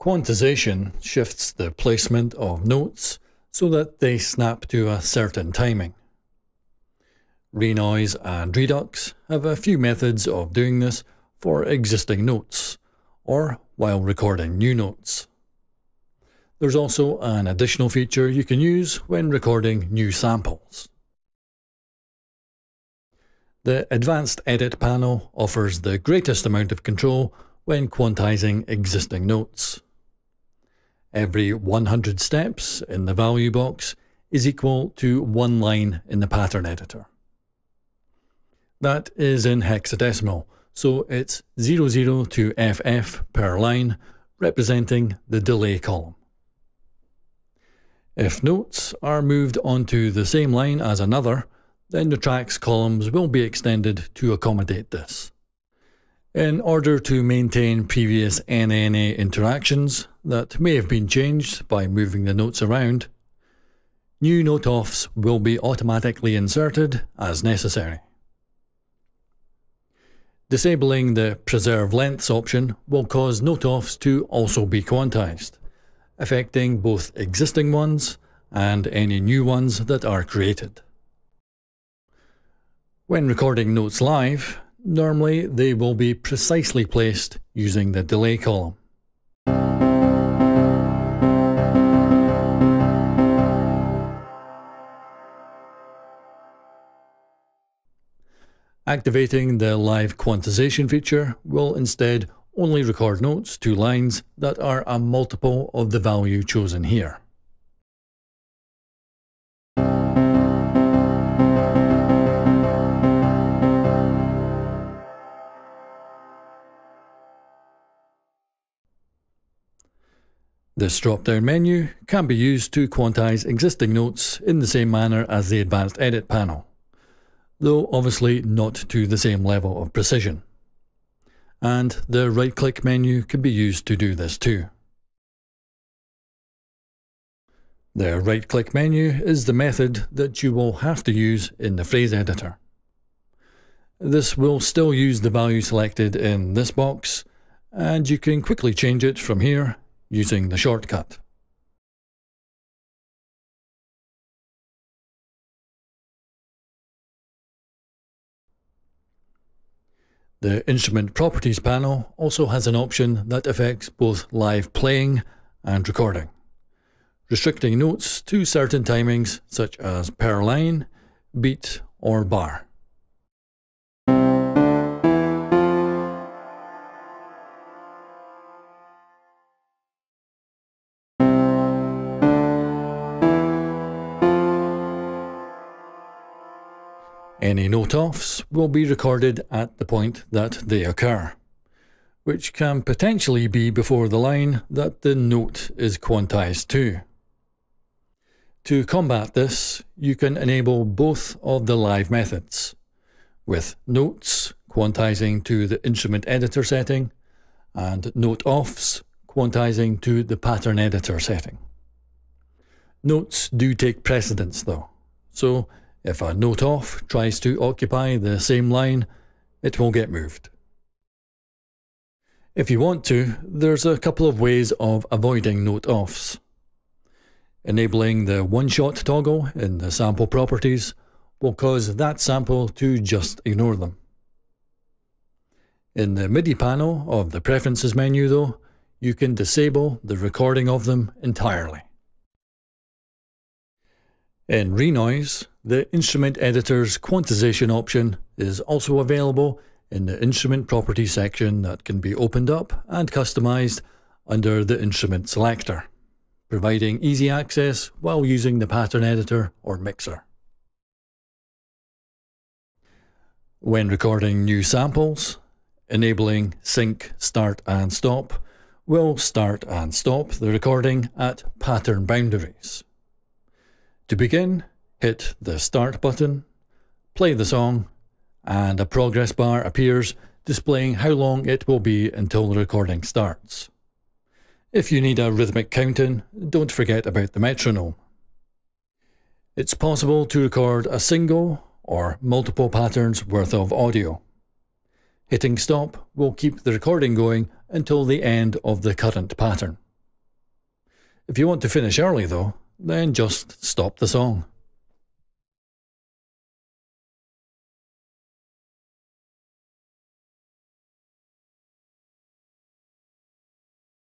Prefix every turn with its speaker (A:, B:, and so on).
A: Quantization shifts the placement of notes so that they snap to a certain timing. Renoise and Redux have a few methods of doing this for existing notes, or while recording new notes. There's also an additional feature you can use when recording new samples. The Advanced Edit panel offers the greatest amount of control when quantizing existing notes. Every 100 steps in the value box is equal to one line in the pattern editor. That is in hexadecimal, so it's 00 to FF per line, representing the delay column. If notes are moved onto the same line as another, then the tracks columns will be extended to accommodate this. In order to maintain previous NNA interactions that may have been changed by moving the notes around, new note offs will be automatically inserted as necessary. Disabling the Preserve Lengths option will cause note-offs to also be quantized, affecting both existing ones and any new ones that are created. When recording notes live, normally they will be precisely placed using the delay column. Activating the live quantization feature will instead only record notes to lines that are a multiple of the value chosen here. This drop-down menu can be used to quantize existing notes in the same manner as the Advanced Edit panel though obviously not to the same level of precision. And the right click menu can be used to do this too. The right click menu is the method that you will have to use in the phrase editor. This will still use the value selected in this box, and you can quickly change it from here using the shortcut. The Instrument Properties panel also has an option that affects both live playing and recording, restricting notes to certain timings such as per line, beat or bar. Any note-offs will be recorded at the point that they occur, which can potentially be before the line that the note is quantized to. To combat this, you can enable both of the live methods, with notes quantizing to the instrument editor setting and note offs quantizing to the pattern editor setting. Notes do take precedence though, so if a note off tries to occupy the same line, it will get moved. If you want to, there's a couple of ways of avoiding note offs. Enabling the one-shot toggle in the sample properties will cause that sample to just ignore them. In the MIDI panel of the Preferences menu though, you can disable the recording of them entirely. In Renoise, the instrument editor's quantization option is also available in the instrument properties section that can be opened up and customized under the instrument selector, providing easy access while using the pattern editor or mixer. When recording new samples, enabling sync, start and stop will start and stop the recording at pattern boundaries. To begin, hit the Start button, play the song, and a progress bar appears displaying how long it will be until the recording starts. If you need a rhythmic count-in, don't forget about the metronome. It's possible to record a single or multiple patterns worth of audio. Hitting stop will keep the recording going until the end of the current pattern. If you want to finish early though, then just stop the song.